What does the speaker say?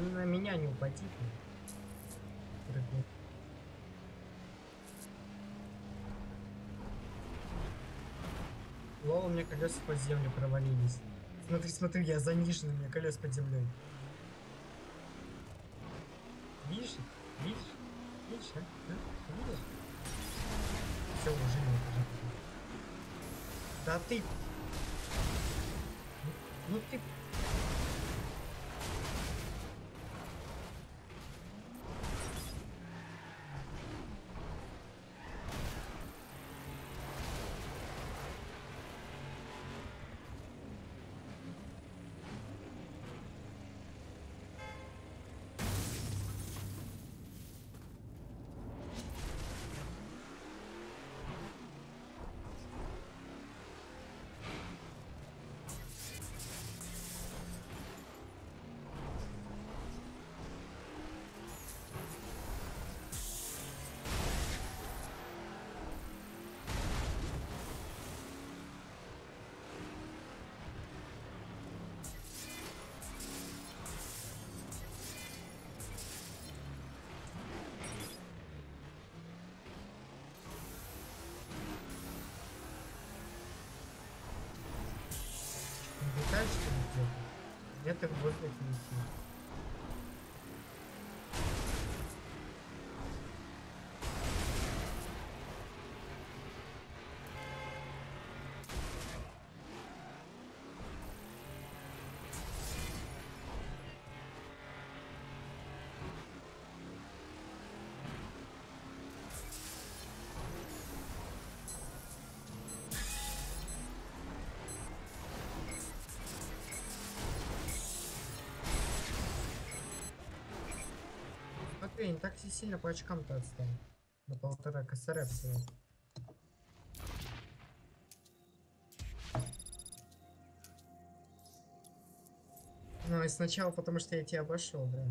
на меня не упади. Лол, у меня колеса под землю провалились. Смотри, смотри, я занижен, у меня колес под землей. Видишь? Видишь? Видишь, а? а? Видишь? Все, уже нет, уже. Да ты... Ну, ну ты... Ты в воздухе летишь. Смотри, не так сильно по очкам-то отстал. На полтора косаря всего. Ну и сначала, потому что я тебя обошел, да.